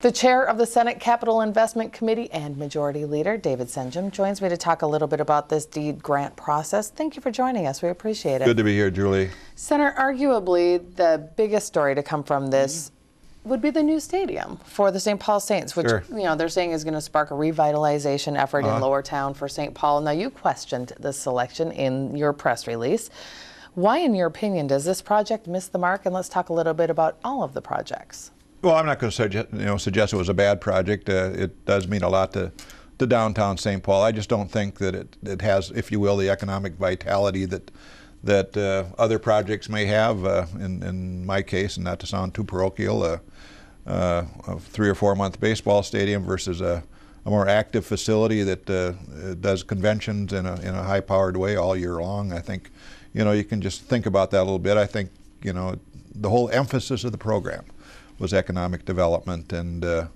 The chair of the Senate Capital Investment Committee and Majority Leader, David Senjem, joins me to talk a little bit about this DEED grant process. Thank you for joining us. We appreciate it. Good to be here, Julie. Senator, arguably the biggest story to come from this mm-hmm. would be the new stadium for the St. Paul Saints, which sure. you know they're saying is going to spark a revitalization effort uh-huh. in Lowertown for St. Paul. Now you questioned the selection in your press release. Why, in your opinion, does this project miss the mark? And let's talk a little bit about all of the projects. Well, I'm not going to suggest, you know, suggest it was a bad project. Uh, it does mean a lot to, to downtown St. Paul. I just don't think that it, it has, if you will, the economic vitality that that uh, other projects may have. Uh, in, in my case, and not to sound too parochial, uh, uh, a three or four month baseball stadium versus a, a more active facility that uh, does conventions in a, in a high powered way all year long. I think, you know, you can just think about that a little bit. I think, you know, the whole emphasis of the program was economic development, and uh,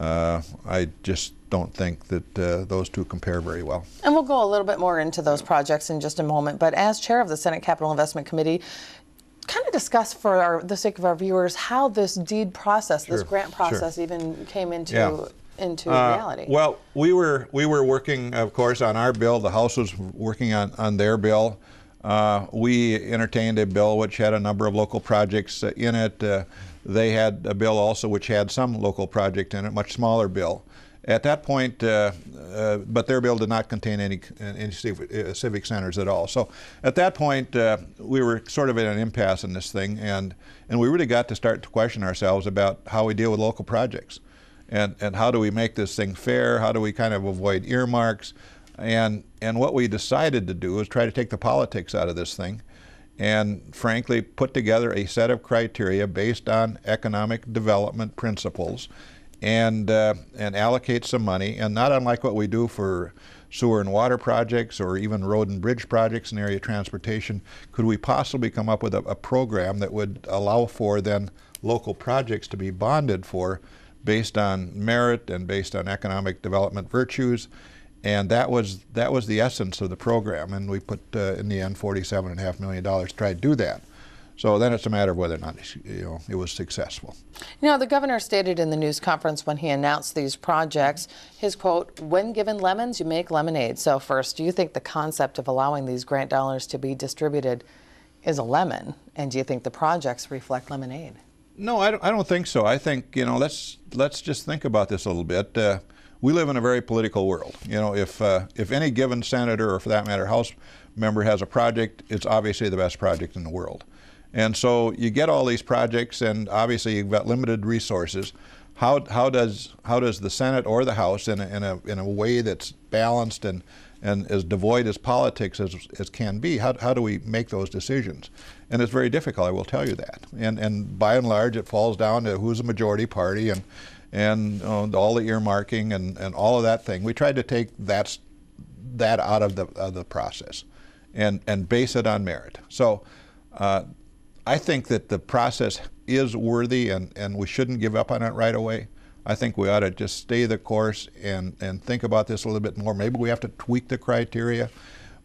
uh, I just don't think that uh, those two compare very well. And we'll go a little bit more into those projects in just a moment. But as chair of the Senate Capital Investment Committee, kind of discuss for our, the sake of our viewers how this DEED process, sure, this grant process, sure. even came into. Yeah into uh, reality? Well, we were we were working, of course, on our bill. The House was working on on their bill. Uh, we entertained a bill which had a number of local projects in it. Uh, they had a bill also which had some local project in it, much smaller bill. At that point, uh, uh, but their bill did not contain any, any uh, civic centers at all. So at that point, uh, we were sort of in an impasse in this thing, and, and we really got to start to question ourselves about how we deal with local projects. And, and how do we make this thing fair? How do we kind of avoid earmarks? And, and what we decided to do is try to take the politics out of this thing and frankly put together a set of criteria based on economic development principles and, uh, and allocate some money. And not unlike what we do for sewer and water projects or even road and bridge projects and area transportation, could we possibly come up with a, a program that would allow for then local projects to be bonded for based on merit and based on economic development virtues and that was that was the essence of the program. And we put uh, in the end forty-seven and a half million dollars to try to do that. So then it's a matter of whether or not you know it was successful. You know, the governor stated in the news conference when he announced these projects, his quote, "When given lemons, you make lemonade." So first, do you think the concept of allowing these grant dollars to be distributed is a lemon, and do you think the projects reflect lemonade? No, I don't, I don't think so. I think you know let's let's just think about this a little bit. Uh, we live in a very political world. You know, if uh, if any given senator or for that matter House member has a project, it's obviously the best project in the world. And so you get all these projects, and obviously you've got limited resources. How, how does how does the Senate or the House, in a, in a, in a way that's balanced and and as devoid as politics as, as can be, how, how do we make those decisions? And it's very difficult, I will tell you that. And, and by and large, it falls down to who's the majority party and, and uh, all the earmarking and, and all of that thing. We tried to take that, that out of the, of the process and, and base it on merit. So uh, I think that the process is worthy and, and we shouldn't give up on it right away. I think we ought to just stay the course and, and think about this a little bit more. Maybe we have to tweak the criteria,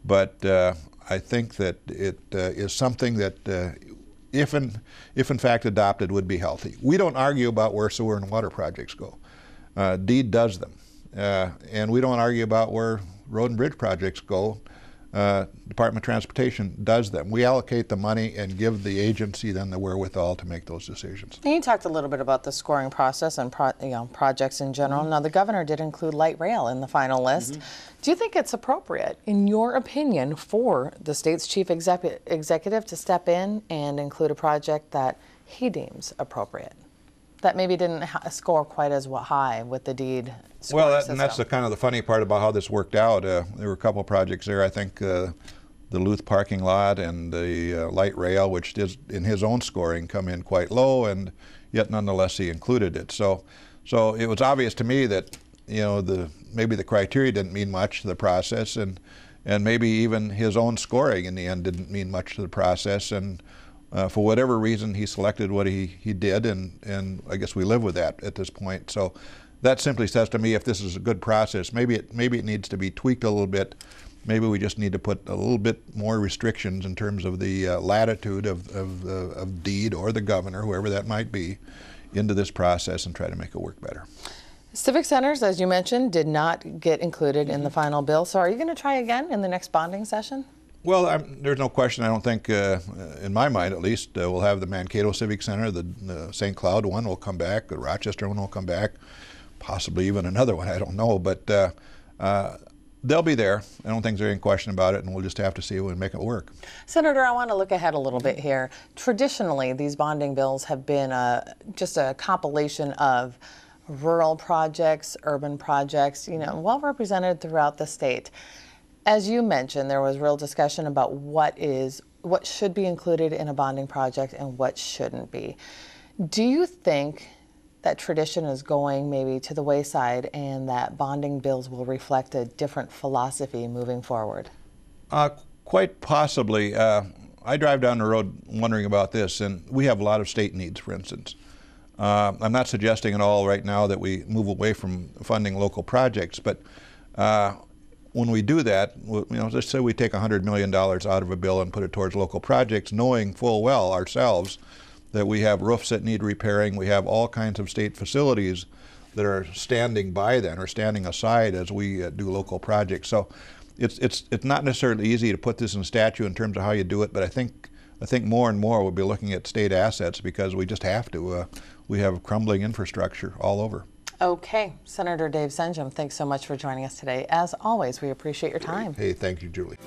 but uh, I think that it uh, is something that uh, if in, if in fact adopted, would be healthy. We don't argue about where sewer and water projects go. Uh, DEED does them. Uh, and we don't argue about where road and bridge projects go. Uh, Department of Transportation does them. We allocate the money and give the agency then the wherewithal to make those decisions. And you talked a little bit about the scoring process and pro you know, projects in general. Mm -hmm. Now, the governor did include light rail in the final list. Mm -hmm. Do you think it's appropriate, in your opinion, for the state's chief execu executive to step in and include a project that he deems appropriate? that maybe didn't score quite as high with the DEED. Well, that, and that's the kind of the funny part about how this worked out. Uh, there were a couple of projects there. I think uh, the Luth parking lot and the uh, light rail, which did in his own scoring come in quite low, and yet nonetheless he included it. So, so it was obvious to me that you know the maybe the criteria didn't mean much to the process, and and maybe even his own scoring in the end didn't mean much to the process, and uh, for whatever reason, he selected what he, he did, and, and I guess we live with that at this point. So that simply says to me if this is a good process, maybe it, maybe it needs to be tweaked a little bit. Maybe we just need to put a little bit more restrictions in terms of the uh, latitude of, of, uh, of DEED or the governor, whoever that might be, into this process and try to make it work better. Civic centers, as you mentioned, did not get included in the Mm-hmm. final bill. So are you going to try again in the next bonding session? Well, I'm, there's no question. I don't think, uh, in my mind at least, uh, we'll have the Mankato Civic Center, the, the St. Cloud one will come back, the Rochester one will come back, possibly even another one. I don't know, but uh, uh, they'll be there. I don't think there's any question about it, and we'll just have to see if and make it work. Senator, I want to look ahead a little bit here. Traditionally, these bonding bills have been a, just a compilation of rural projects, urban projects, you know, well represented throughout the state. As you mentioned, there was real discussion about what is what should be included in a bonding project and what shouldn't be. Do you think that tradition is going maybe to the wayside and that bonding bills will reflect a different philosophy moving forward? Uh, quite possibly. Uh, I drive down the road wondering about this, and we have a lot of state needs, for instance. Uh, I'm not suggesting at all right now that we move away from funding local projects, but uh, when we do that, you know, let's say we take $100 million out of a bill and put it towards local projects, knowing full well ourselves that we have roofs that need repairing, we have all kinds of state facilities that are standing by then or standing aside as we uh, do local projects. So it's, it's, it's not necessarily easy to put this in statute in terms of how you do it, but I think, I think more and more we'll be looking at state assets because we just have to. Uh, we have crumbling infrastructure all over. Okay, Senator Dave Senjem, thanks so much for joining us today. As always, we appreciate your time. Hey, thank you, Julie.